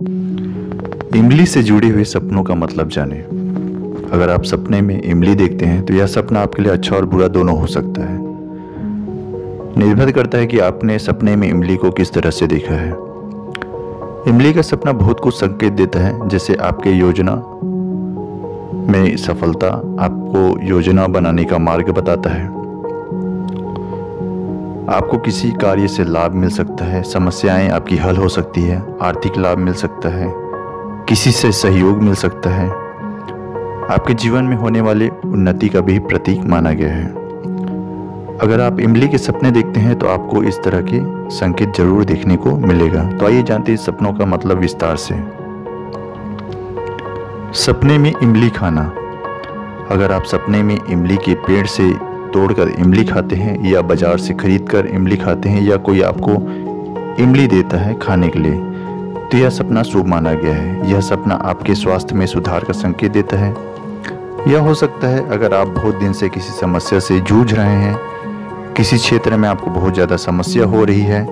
इमली से जुड़े हुए सपनों का मतलब जाने। अगर आप सपने में इमली देखते हैं तो यह सपना आपके लिए अच्छा और बुरा दोनों हो सकता है। निर्भर करता है कि आपने सपने में इमली को किस तरह से देखा है। इमली का सपना बहुत कुछ संकेत देता है, जैसे आपके योजना में सफलता आपको योजना बनाने का मार्ग बताता है। आपको किसी कार्य से लाभ मिल सकता है, समस्याएँ आपकी हल हो सकती है, आर्थिक लाभ मिल सकता है, किसी से सहयोग मिल सकता है। आपके जीवन में होने वाले उन्नति का भी प्रतीक माना गया है। अगर आप इमली के सपने देखते हैं तो आपको इस तरह के संकेत ज़रूर देखने को मिलेगा। तो आइए जानते हैं सपनों का मतलब विस्तार से। सपने में इमली खाना। अगर आप सपने में इमली के पेड़ से तोड़कर इमली खाते हैं या बाज़ार से खरीद कर इमली खाते हैं या कोई आपको इमली देता है खाने के लिए तो यह सपना शुभ माना गया है। यह सपना आपके स्वास्थ्य में सुधार का संकेत देता है। यह हो सकता है अगर आप बहुत दिन से किसी समस्या से जूझ रहे हैं, किसी क्षेत्र में आपको बहुत ज़्यादा समस्या हो रही है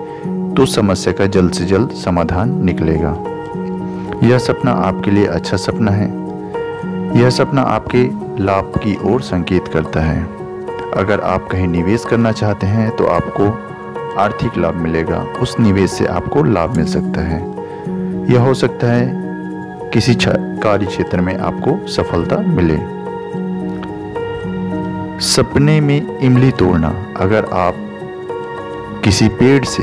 तो समस्या का जल्द से जल्द समाधान निकलेगा। यह सपना आपके लिए अच्छा सपना है। यह सपना आपके लाभ की ओर संकेत करता है। अगर आप कहीं निवेश करना चाहते हैं तो आपको आर्थिक लाभ मिलेगा। उस निवेश से आपको लाभ मिल सकता है। यह हो सकता है किसी कार्य क्षेत्र में आपको सफलता मिले। सपने में इमली तोड़ना। अगर आप किसी पेड़ से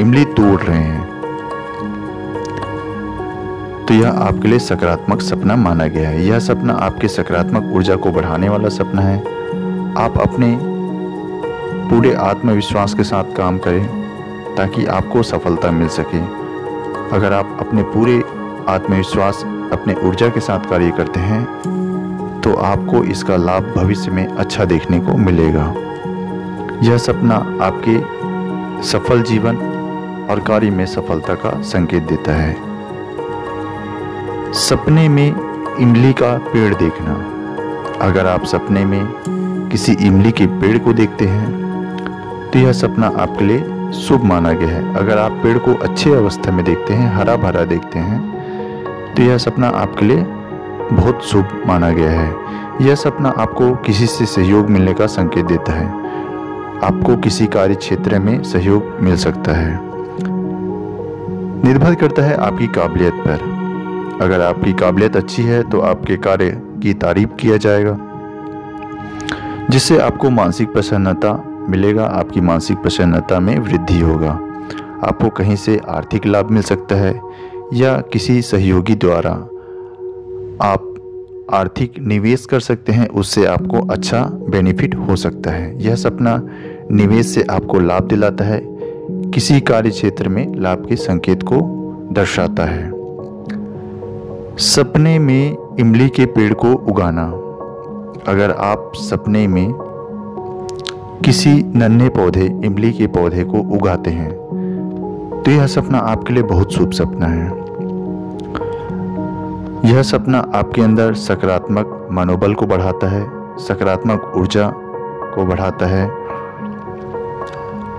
इमली तोड़ रहे हैं तो यह आपके लिए सकारात्मक सपना माना गया है। यह सपना आपके सकारात्मक ऊर्जा को बढ़ाने वाला सपना है। आप अपने पूरे आत्मविश्वास के साथ काम करें ताकि आपको सफलता मिल सके। अगर आप अपने पूरे आत्मविश्वास, अपने ऊर्जा के साथ कार्य करते हैं तो आपको इसका लाभ भविष्य में अच्छा देखने को मिलेगा। यह सपना आपके सफल जीवन और कार्य में सफलता का संकेत देता है। सपने में इमली का पेड़ देखना। अगर आप सपने में किसी इमली के पेड़ को देखते हैं तो यह सपना आपके लिए शुभ माना गया है। अगर आप पेड़ को अच्छे अवस्था में देखते हैं हरा भरा देखते हैं तो यह सपना आपके लिए बहुत शुभ माना गया है। यह सपना आपको किसी से सहयोग मिलने का संकेत देता है। आपको किसी कार्य क्षेत्र में सहयोग मिल सकता है। निर्भर करता है आपकी काबिलियत पर। अगर आपकी काबिलियत अच्छी है तो आपके कार्य की तारीफ़ किया जाएगा। जिससे आपको मानसिक प्रसन्नता मिलेगा, आपकी मानसिक प्रसन्नता में वृद्धि होगा। आपको कहीं से आर्थिक लाभ मिल सकता है या किसी सहयोगी द्वारा आप आर्थिक निवेश कर सकते हैं, उससे आपको अच्छा बेनिफिट हो सकता है। यह सपना निवेश से आपको लाभ दिलाता है। किसी कार्य क्षेत्र में लाभ के संकेत को दर्शाता है। सपने में इमली के पेड़ को उगाना। अगर आप सपने में किसी नन्हे पौधे, इमली के पौधे को उगाते हैं तो यह सपना आपके लिए बहुत शुभ सपना है। यह सपना आपके अंदर सकारात्मक मनोबल को बढ़ाता है, सकारात्मक ऊर्जा को बढ़ाता है।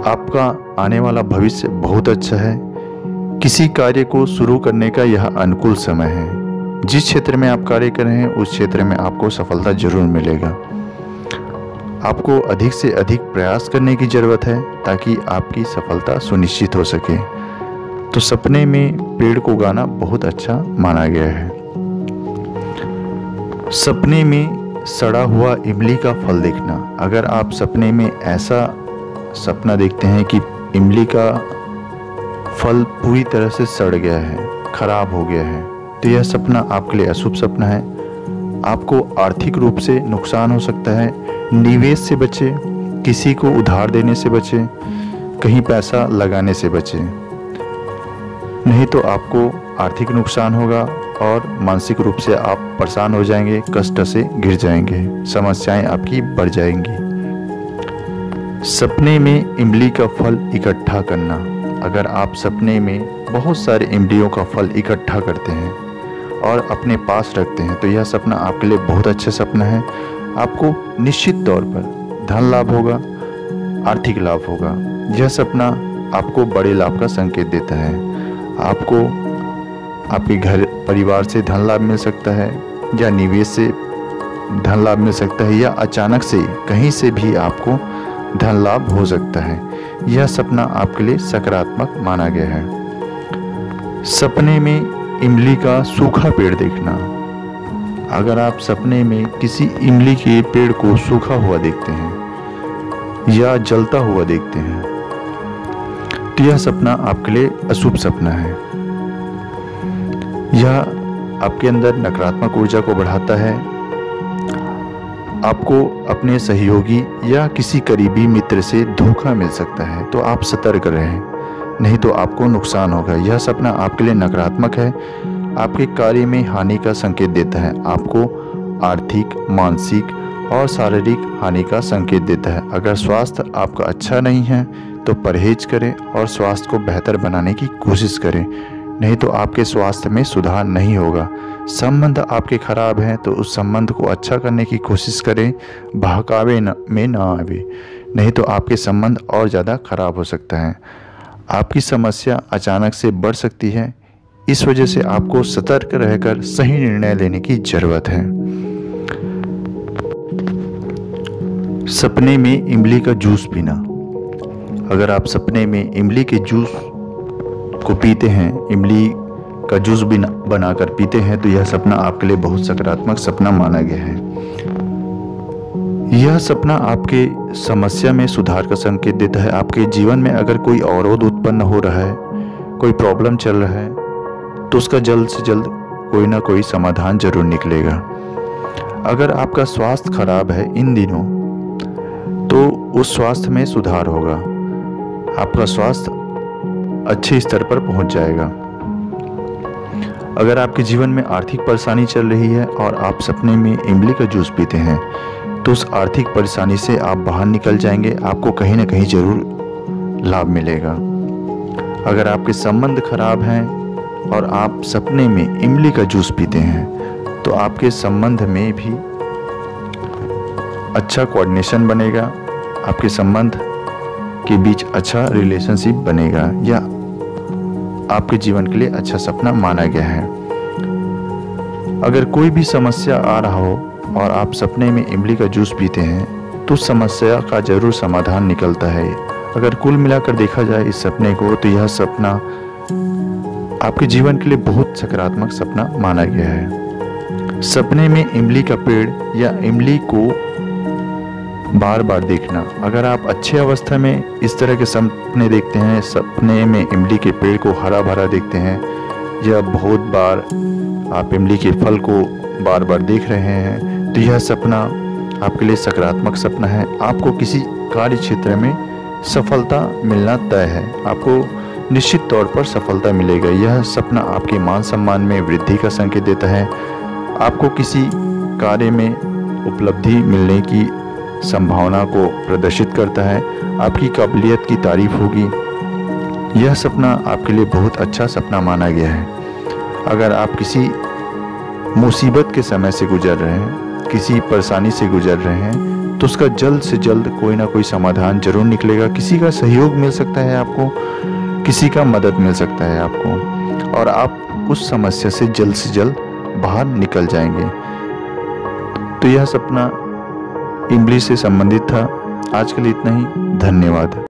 आपका आने वाला भविष्य बहुत अच्छा है। किसी कार्य को शुरू करने का यह अनुकूल समय है। जिस क्षेत्र में आप कार्य कर रहे हैं, उस क्षेत्र में आपको सफलता ज़रूर मिलेगा। आपको अधिक से अधिक प्रयास करने की ज़रूरत है ताकि आपकी सफलता सुनिश्चित हो सके। तो सपने में पेड़ को उगाना बहुत अच्छा माना गया है। सपने में सड़ा हुआ इमली का फल देखना। अगर आप सपने में ऐसा सपना देखते हैं कि इमली का फल पूरी तरह से सड़ गया है, खराब हो गया है तो यह सपना आपके लिए अशुभ सपना है। आपको आर्थिक रूप से नुकसान हो सकता है। निवेश से बचे, किसी को उधार देने से बचे, कहीं पैसा लगाने से बचे। नहीं तो आपको आर्थिक नुकसान होगा और मानसिक रूप से आप परेशान हो जाएँगे, कष्ट से गिर जाएँगे, समस्याएँ आपकी बढ़ जाएँगी। सपने में इमली का फल इकट्ठा करना। अगर आप सपने में बहुत सारे इमलियों का फल इकट्ठा करते हैं और अपने पास रखते हैं तो यह सपना आपके लिए बहुत अच्छा सपना है। आपको निश्चित तौर पर धन लाभ होगा, आर्थिक लाभ होगा। यह सपना आपको बड़े लाभ का संकेत देता है। आपको आपके घर परिवार से धन लाभ मिल सकता है, या निवेश से धन लाभ मिल सकता है, या अचानक से कहीं से भी आपको धन लाभ हो सकता है। यह सपना आपके लिए सकारात्मक माना गया है। सपने में इमली का सूखा पेड़ देखना। अगर आप सपने में किसी इमली के पेड़ को सूखा हुआ देखते हैं, या जलता हुआ देखते हैं तो यह सपना आपके लिए अशुभ सपना है। यह आपके अंदर नकारात्मक ऊर्जा को बढ़ाता है आपको अपने सहयोगी या किसी करीबी मित्र से धोखा मिल सकता है तो आप सतर्क रहें। नहीं तो आपको नुकसान होगा। यह सपना आपके लिए नकारात्मक है। आपके कार्य में हानि का संकेत देता है। आपको आर्थिक, मानसिक और शारीरिक हानि का संकेत देता है। अगर स्वास्थ्य आपका अच्छा नहीं है तो परहेज करें और स्वास्थ्य को बेहतर बनाने की कोशिश करें। नहीं तो आपके स्वास्थ्य में सुधार नहीं होगा। संबंध आपके खराब हैं तो उस संबंध को अच्छा करने की कोशिश करें बहकावे न, में ना आवे। नहीं तो आपके संबंध और ज़्यादा खराब हो सकता है। आपकी समस्या अचानक से बढ़ सकती है। इस वजह से आपको सतर्क रहकर सही निर्णय लेने की ज़रूरत है। सपने में इमली का जूस पीना। अगर आप सपने में इमली के जूस को पीते हैं इमली का जूस बिना बनाकर पीते हैं तो यह सपना आपके लिए बहुत सकारात्मक सपना माना गया है। यह सपना आपके समस्या में सुधार का संकेत देता है। आपके जीवन में अगर कोई अवरोध उत्पन्न हो रहा है, कोई प्रॉब्लम चल रहा है तो उसका जल्द से जल्द कोई ना कोई समाधान ज़रूर निकलेगा। अगर आपका स्वास्थ्य खराब है इन दिनों तो उस स्वास्थ्य में सुधार होगा। आपका स्वास्थ्य अच्छे स्तर पर पहुँच जाएगा। अगर आपके जीवन में आर्थिक परेशानी चल रही है और आप सपने में इमली का जूस पीते हैं तो उस आर्थिक परेशानी से आप बाहर निकल जाएँगे, आपको कहीं ना कहीं ज़रूर लाभ मिलेगा। अगर आपके संबंध खराब हैं और आप सपने में इमली का जूस पीते हैं तो आपके संबंध में भी अच्छा कोऑर्डिनेशन बनेगा, आपके संबंध के बीच अच्छा रिलेशनशिप बनेगा, या आपके जीवन के लिए अच्छा सपना माना गया है। अगर कोई भी समस्या आ रहा हो और आप सपने में इमली का जूस पीते हैं तो समस्या का ज़रूर समाधान निकलता है। अगर कुल मिलाकर देखा जाए इस सपने को तो यह सपना आपके जीवन के लिए बहुत सकारात्मक सपना माना गया है। सपने में इमली का पेड़ या इमली को बार बार देखना। अगर आप अच्छे अवस्था में इस तरह के सपने देखते हैं, सपने में इमली के पेड़ को हरा भरा देखते हैं, या बहुत बार आप इमली के फल को बार बार देख रहे हैं तो यह सपना आपके लिए सकारात्मक सपना है। आपको किसी कार्य क्षेत्र में सफलता मिलना तय है। आपको निश्चित तौर पर सफलता मिलेगा। यह सपना आपके मान सम्मान में वृद्धि का संकेत देता है। आपको किसी कार्य में उपलब्धि मिलने की संभावना को प्रदर्शित करता है, आपकी काबिलियत की तारीफ़ होगी। यह सपना आपके लिए बहुत अच्छा सपना माना गया है। अगर आप किसी मुसीबत के समय से गुजर रहे हैं, किसी परेशानी से गुजर रहे हैं तो उसका जल्द से जल्द कोई ना कोई समाधान ज़रूर निकलेगा। किसी का सहयोग मिल सकता है आपको, किसी का मदद मिल सकता है आपको, और आप उस समस्या से जल्द से जल्द बाहर निकल जाएँगे। तो यह सपना इमली से संबंधित था। आज के लिए इतना ही। धन्यवाद।